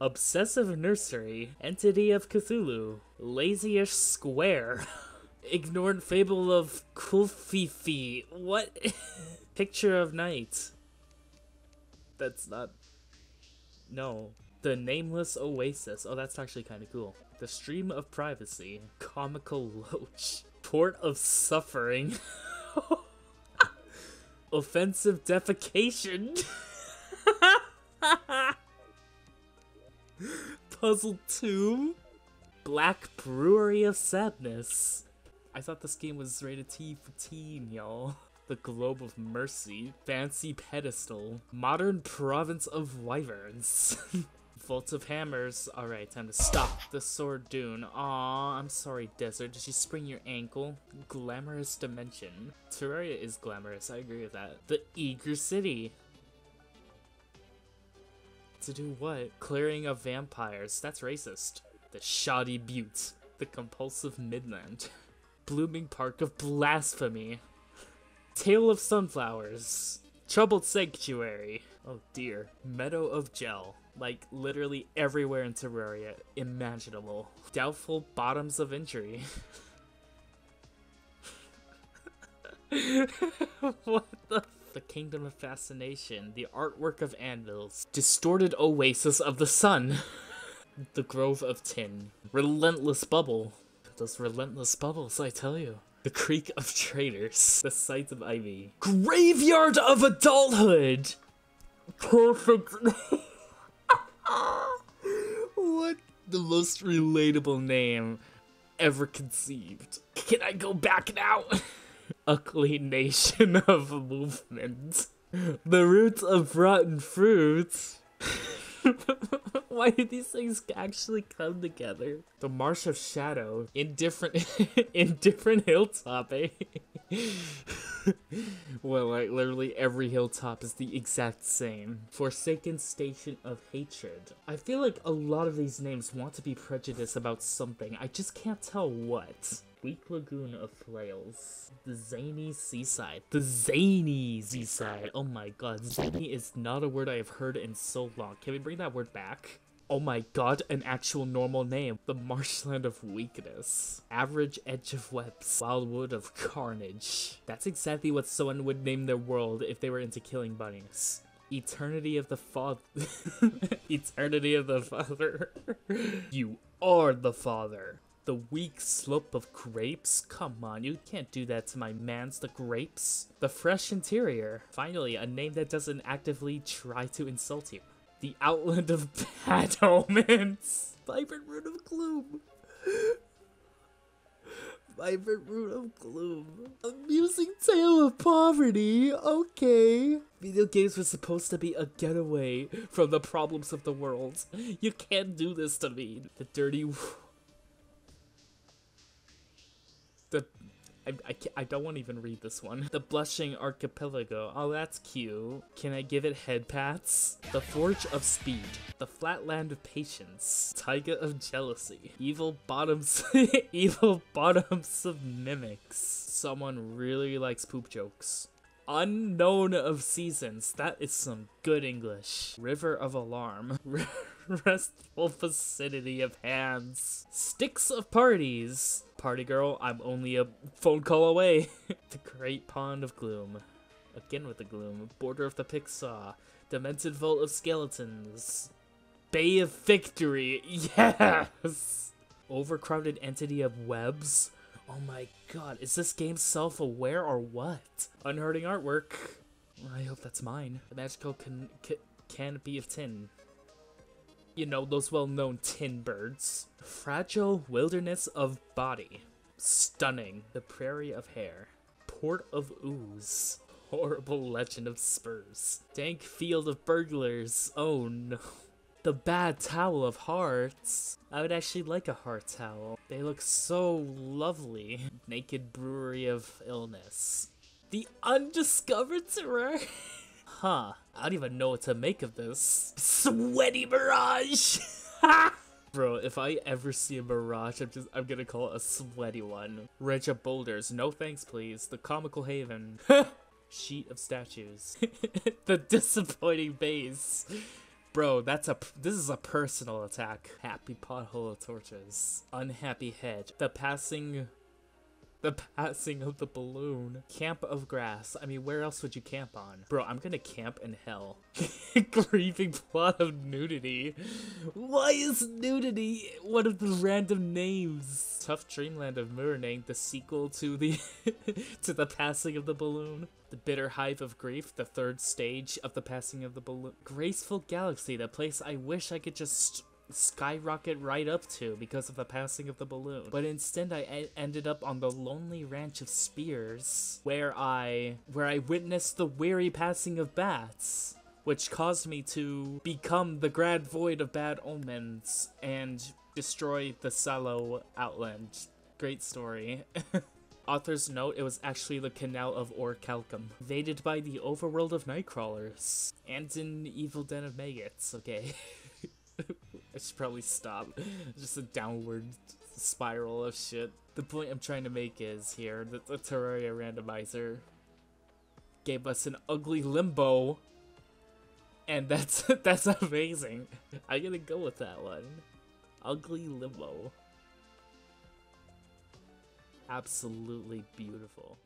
Obsessive Nursery, Entity of Cthulhu, Lazyish Square, Ignored Fable of Kulfifi. What? Picture of Night. That's not. No. The Nameless Oasis. Oh, that's actually kind of cool. The Stream of Privacy. Comical Loach. Port of Suffering. Offensive Defecation. Puzzle Tomb. Black Brewery of Sadness. I thought this game was rated T for teen, y'all. The Globe of Mercy. Fancy Pedestal. Modern Province of Wyverns. Vault of Hammers. Alright, time to stop the Sword Dune. Aw, I'm sorry, Desert. Did you sprain your ankle? Glamorous Dimension. Terraria is glamorous, I agree with that. The Eager City. To do what? Clearing of vampires. That's racist. The Shoddy Butte. The Compulsive Midland. Blooming Park of Blasphemy. Tale of Sunflowers. Troubled Sanctuary. Oh dear. Meadow of Gel. Like literally everywhere in Terraria imaginable. Doubtful Bottoms of Injury. what the? The Kingdom of Fascination. The Artwork of Anvils. Distorted Oasis of the Sun. the Grove of Tin. Relentless Bubble. Those relentless bubbles, I tell you. The Creek of Traitors. The Sight of Ivy. Graveyard of Adulthood! Perfect. what the most relatable name ever conceived. Can I go back now? Ugly Nation of Movement. The Roots of Rotten Fruits. Why do these things actually come together? The Marsh of Shadow in different in different hilltop, eh? well, like literally every hilltop is the exact same. Forsaken Station of Hatred. I feel like a lot of these names want to be prejudiced about something. I just can't tell what. Weak Lagoon of Flails. The Zany Seaside. The Zany Seaside. Oh my god. Zany is not a word I have heard in so long. Can we bring that word back? Oh my god, an actual normal name. The Marshland of Weakness. Average Edge of Webs. Wildwood of Carnage. That's exactly what someone would name their world if they were into killing bunnies. Eternity of the Father. Eternity of the Father. you are the Father. The weak slope of grapes? Come on, you can't do that to my mans, the grapes. The fresh interior. Finally, a name that doesn't actively try to insult you. The outland of bad omens. Vibrant root of gloom. Vibrant root of gloom. Amusing tale of poverty. Okay. Video games were supposed to be a getaway from the problems of the world. You can't do this to me. The dirty. The I, I, I, don't want to even read this one. The Blushing Archipelago. Oh, that's cute. Can I give it head pats? The Forge of Speed. The Flatland of Patience. Taiga of Jealousy. Evil Bottoms. Evil Bottoms of Mimics. Someone really likes poop jokes. Unknown of Seasons. That is some good English. River of Alarm. Restful vicinity of hands. Sticks of parties. Party girl, I'm only a phone call away. the Great Pond of Gloom. Again with the gloom. Border of the Pixar. Demented Vault of Skeletons. Bay of Victory. Yes! Overcrowded Entity of Webs. Oh my god, is this game self-aware or what? Unhurting artwork. I hope that's mine. The magical can canopy of tin you know, those well-known tin birds. Fragile wilderness of body. Stunning. The prairie of hair. Port of ooze. Horrible legend of spurs. Dank field of burglars. Oh no. The bad towel of hearts. I would actually like a heart towel. They look so lovely. Naked brewery of illness. The undiscovered terror. Huh. I don't even know what to make of this. Sweaty Mirage! Bro, if I ever see a Mirage, I'm just I'm gonna call it a sweaty one. Ridge of Boulders, no thanks please. The Comical Haven. Sheet of statues. the disappointing base. Bro, that's a this is a personal attack. Happy pothole of torches. Unhappy head. The passing the passing of the balloon. Camp of grass. I mean, where else would you camp on? Bro, I'm gonna camp in hell. Grieving plot of nudity. Why is nudity one of the random names? Tough Dreamland of Mourning, the sequel to the to the passing of the balloon. The Bitter Hive of Grief, the third stage of the passing of the balloon. Graceful Galaxy, the place I wish I could just skyrocket right up to because of the passing of the balloon. But instead I ended up on the lonely ranch of Spears where I where I witnessed the weary passing of bats which caused me to become the Grad Void of Bad Omens and destroy the Sallow Outland. Great story. Author's note, it was actually the Canal of Orichalcum, invaded by the overworld of Nightcrawlers, and an evil den of maggots, okay. I should probably stop. Just a downward spiral of shit. The point I'm trying to make is here that the Terraria randomizer gave us an ugly limbo, and that's that's amazing. I'm gonna go with that one. Ugly limbo. Absolutely beautiful.